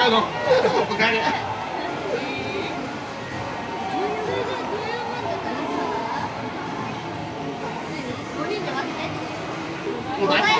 あの、お金。5台。